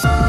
Peace.